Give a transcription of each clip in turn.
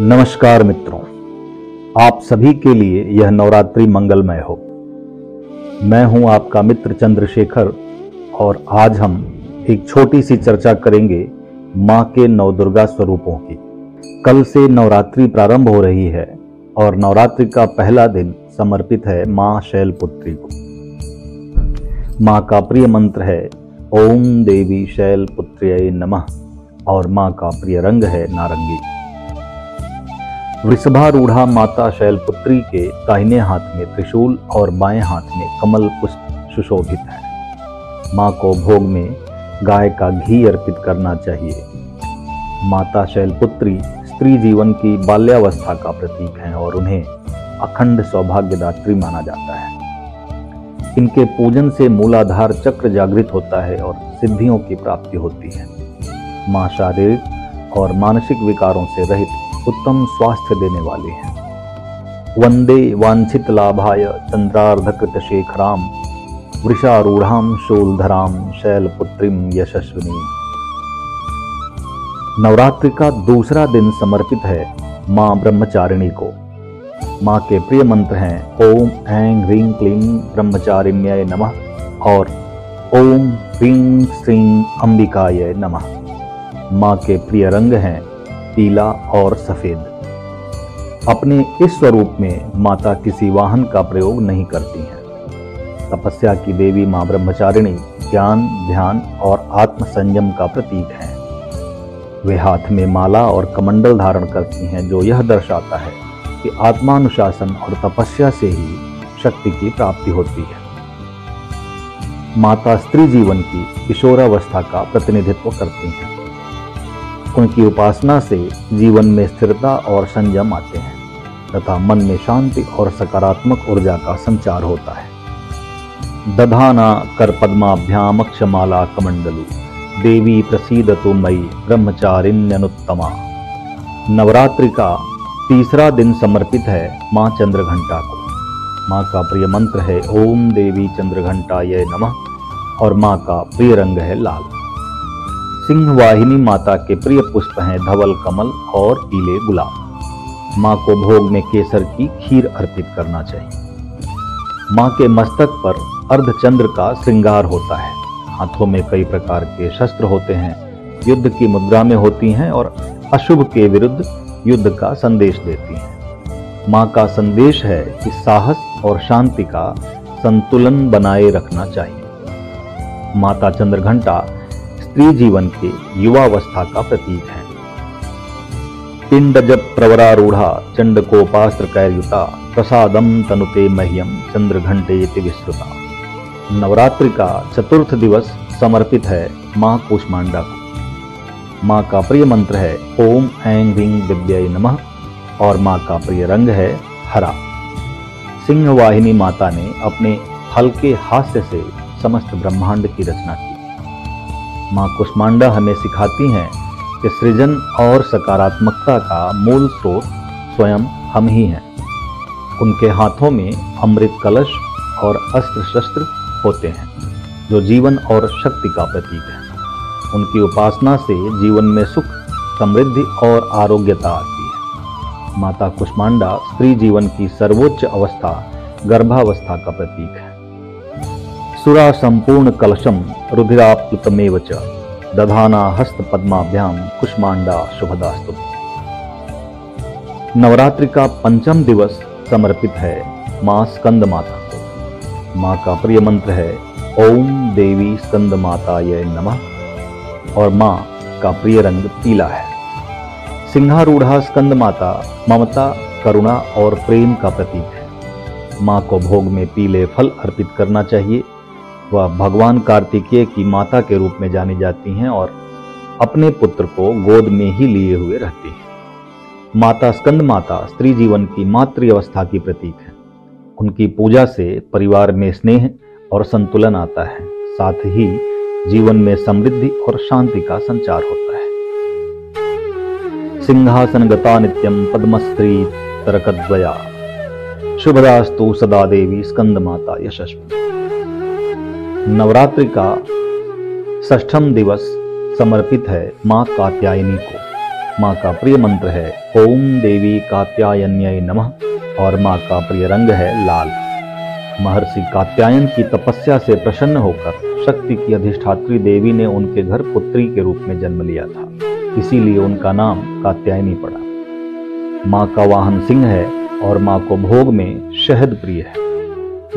नमस्कार मित्रों, आप सभी के लिए यह नवरात्रि मंगलमय हो। मैं हूँ आपका मित्र चंद्रशेखर और आज हम एक छोटी सी चर्चा करेंगे माँ के नवदुर्गा स्वरूपों की। कल से नवरात्रि प्रारंभ हो रही है और नवरात्रि का पहला दिन समर्पित है माँ शैलपुत्री को। माँ का प्रिय मंत्र है, ओम देवी शैलपुत्र्य नमः और माँ का प्रिय रंग है नारंगी। वृषभारूढ़ा माता शैलपुत्री के दाहिने हाथ में त्रिशूल और बाएँ हाथ में कमल पुष्प सुशोभित है। माँ को भोग में गाय का घी अर्पित करना चाहिए। माता शैलपुत्री स्त्री जीवन की बाल्यावस्था का प्रतीक है और उन्हें अखंड सौभाग्यदात्री माना जाता है। इनके पूजन से मूलाधार चक्र जागृत होता है और सिद्धियों की प्राप्ति होती है। माँ शारीरिक और मानसिक विकारों से रहित उत्तम स्वास्थ्य देने वाले हैं। वंदे वांछित लाभाय चंद्रार्धकृत शेखराम वृषारूढ़ाम शूलधराम शैलपुत्रीम यशस्विनी। नवरात्रि का दूसरा दिन समर्पित है माँ ब्रह्मचारिणी को। माँ के प्रिय मंत्र हैं, ओम ऐं ह्रीं क्लीं ब्रह्मचारिण्याय नमः और ओम ह्रीं श्रीं अंबिकाय नमः। माँ के प्रिय रंग हैं पीला और सफ़ेद। अपने इस स्वरूप में माता किसी वाहन का प्रयोग नहीं करती हैं। तपस्या की देवी माँ ब्रह्मचारिणी ज्ञान, ध्यान और आत्म संयम का प्रतीक है। वे हाथ में माला और कमंडल धारण करती हैं, जो यह दर्शाता है कि आत्मानुशासन और तपस्या से ही शक्ति की प्राप्ति होती है। माता स्त्री जीवन की किशोरावस्था का प्रतिनिधित्व करती हैं। उनकी उपासना से जीवन में स्थिरता और संयम आते हैं, तथा मन में शांति और सकारात्मक ऊर्जा का संचार होता है। दधाना कर पद्माभ्याम अक्षमाला कमंडलु, देवी प्रसीद तो मई ब्रह्मचारिण्यनुत्तमा। नवरात्रि का तीसरा दिन समर्पित है माँ चंद्रघंटा को। माँ का प्रिय मंत्र है, ओम देवी चंद्रघंटा ये नमः, और माँ का प्रिय रंग है लाल। सिंह वाहिनी माता के प्रिय पुष्प हैं धवल, कमल और पीले गुलाब। माँ को भोग में केसर की खीर अर्पित करना चाहिए। माँ के मस्तक पर अर्धचंद्र का श्रृंगार होता है। हाथों में कई प्रकार के शस्त्र होते हैं। युद्ध की मुद्रा में होती हैं और अशुभ के विरुद्ध युद्ध का संदेश देती हैं। माँ का संदेश है कि साहस और शांति का संतुलन बनाए रखना चाहिए। माता चंद्रघंटा स्त्री जीवन के युवावस्था का प्रतीक है। पिंड जब प्रवरारूढ़ा, चंड को पास्त्र कैर्युता प्रसादम तनुते मह्यम चंद्र घंटे विस्तृता। नवरात्रि का चतुर्थ दिवस समर्पित है माँ कुष्मांडा को। माँ का प्रिय मंत्र है, ओम ऐं ह्रीं विद्य नमः, और माँ का प्रिय रंग है, हरा। सिंह वाहिनी माता ने अपने हल्के हास्य से समस्त ब्रह्मांड की रचना की। माँ कुष्मांडा हमें सिखाती हैं कि सृजन और सकारात्मकता का मूल स्रोत स्वयं हम ही हैं। उनके हाथों में अमृत कलश और अस्त्र शस्त्र होते हैं, जो जीवन और शक्ति का प्रतीक है। उनकी उपासना से जीवन में सुख, समृद्धि और आरोग्यता आती है। माता कुष्मांडा स्त्री जीवन की सर्वोच्च अवस्था, गर्भावस्था का प्रतीक है। सुरा संपूर्ण कलशम रुधिराप्लुतमेव च दधाना हस्त पद्माभ्याम कुष्मांडा शुभदास्तु। नवरात्रि का पंचम दिवस समर्पित है माँ स्कंद माता को माँ का प्रिय मंत्र है, ओम देवी स्कंद माता ये नमः। और माँ का प्रिय रंग पीला है। सिंहारूढ़ा स्कंद माता ममता, करुणा और प्रेम का प्रतीक है। माँ को भोग में पीले फल अर्पित करना चाहिए। वह भगवान कार्तिकेय की माता के रूप में जानी जाती हैं और अपने पुत्र को गोद में ही लिए हुए रहती हैं। माता स्कंद माता स्त्री जीवन की मातृ अवस्था की प्रतीक है। उनकी पूजा से परिवार में स्नेह और संतुलन आता है। साथ ही जीवन में समृद्धि और शांति का संचार होता है। सिंहासन गता नित्यम पद्मस्त्री तरकद्वया। शुभदास्तु सदा देवी स्कंद माता यशस्वी। नवरात्रि का ष्ठम दिवस समर्पित है माँ कात्यायनी को। माँ का प्रिय मंत्र है, ओम देवी कात्यायन्य नमः, और माँ का प्रिय रंग है लाल। महर्षि कात्यायन की तपस्या से प्रसन्न होकर शक्ति की अधिष्ठात्री देवी ने उनके घर पुत्री के रूप में जन्म लिया था। इसीलिए उनका नाम कात्यायनी पड़ा। माँ का वाहन सिंह है, और माँ को भोग में शहद प्रिय है।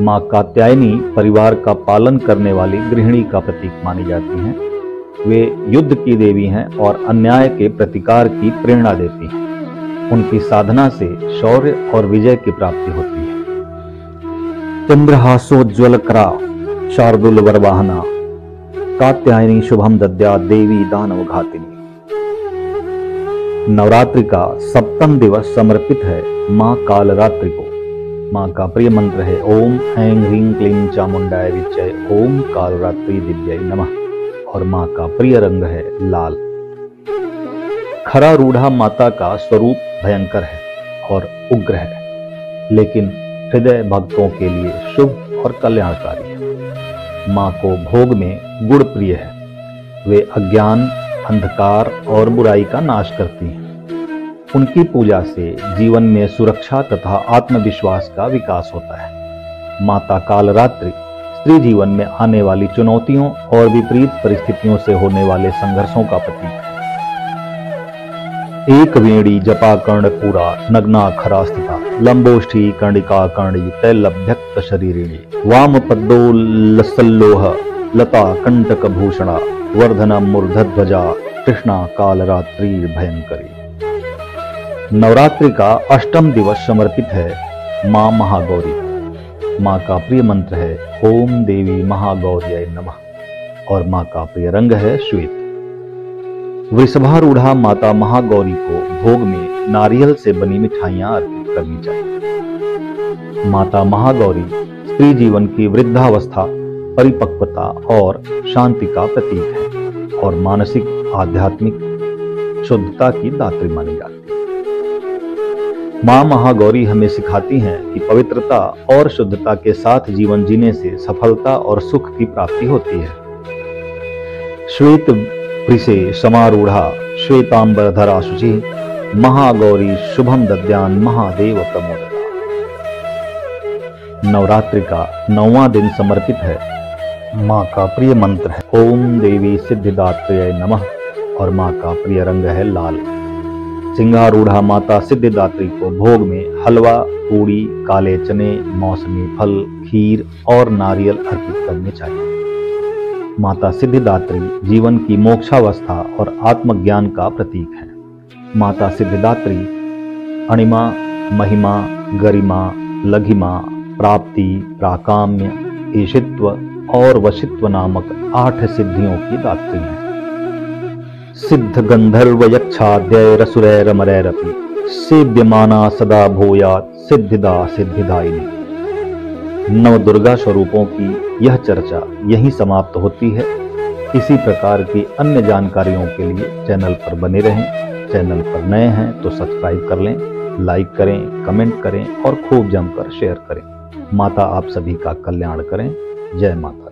माँ कात्यायनी परिवार का पालन करने वाली गृहिणी का प्रतीक मानी जाती हैं। वे युद्ध की देवी हैं और अन्याय के प्रतिकार की प्रेरणा देती हैं। उनकी साधना से शौर्य और विजय की प्राप्ति होती है। चंद्रहासोज्वल करा शार्दुल वरवाहना कात्यायनी शुभम दद्या, देवी दानव घातिनी। नवरात्रि का सप्तम दिवस समर्पित है माँ कालरात्रि को। माँ का प्रिय मंत्र है। ओम ऐं ह्रीं क्लीं चामुंडाय विचय ओम कालरात्रि दिव्य नमः। और माँ का प्रिय रंग है लाल। खरा रूढ़ा माता का स्वरूप भयंकर है और उग्र है। लेकिन हृदय भक्तों के लिए शुभ और कल्याणकारी है। माँ को भोग में गुड़ प्रिय है। वे अज्ञान, अंधकार और बुराई का नाश करती हैं। उनकी पूजा से जीवन में सुरक्षा तथा आत्मविश्वास का विकास होता है। माता कालरात्रि स्त्री जीवन में आने वाली चुनौतियों और विपरीत परिस्थितियों से होने वाले संघर्षों का प्रतीक है। एक वेणी जपा कर्ण पूरा, नग्ना खरा स्थिता, लंबोष्ठी कर्णिका कर्णी तैलभ्यक्त शरीरिणी, वाम पद्दो लसल्लोह, लता कंटक भूषणा, वर्धन मूर्धध्वजा, कृष्णा कालरात्रि भयंकरी। नवरात्रि का अष्टम दिवस समर्पित है माँ महागौरी। माँ का प्रिय मंत्र है, ओम देवी महागौरी नमः और माँ का प्रिय रंग है श्वेत। वृषभारूढ़ा माता महागौरी को भोग में नारियल से बनी मिठाइयाँ अर्पित करनी चाहिए। माता महागौरी, स्त्री जीवन की वृद्धावस्था, परिपक्वता और शांति का प्रतीक है और मानसिक, आध्यात्मिक शुद्धता की दात्री मानी जाती है। माँ महागौरी हमें सिखाती हैं कि पवित्रता और शुद्धता के साथ जीवन जीने से सफलता और सुख की प्राप्ति होती है। श्वेत वृषे समारूढ़ा श्वेतांबर धरा शुचि, महागौरी शुभम दद्यान महादेव प्रमोदता। नवरात्रि का नौवा दिन समर्पित है। माँ का प्रिय मंत्र है। ओम देवी सिद्धिदात्रेय नमः और माँ का प्रिय रंग है लाल। सिंगारूढ़ा माता सिद्धिदात्री को भोग में हलवा, पूड़ी, काले चने, मौसमी फल, खीर और नारियल अर्पित करने चाहिए। माता सिद्धिदात्री जीवन की मोक्षावस्था और आत्मज्ञान का प्रतीक है। माता सिद्धिदात्री, अणिमा, महिमा, गरिमा, लघिमा, प्राप्ति, प्राकाम्य, ईशित्व और वशित्व नामक आठ सिद्धियों की दात्री है। सिद्ध गंधर्व यक्षाद्य रसुरैरमरैरपि सेव्यमाना सदा भूयात, सिद्धिदा सिद्धिदायिनी। नव दुर्गा स्वरूपों की यह चर्चा यहीं समाप्त होती है। इसी प्रकार की अन्य जानकारियों के लिए चैनल पर बने रहें। चैनल पर नए हैं तो सब्सक्राइब कर लें, लाइक करें, कमेंट करें और खूब जमकर शेयर करें। माता आप सभी का कल्याण करें। जय माता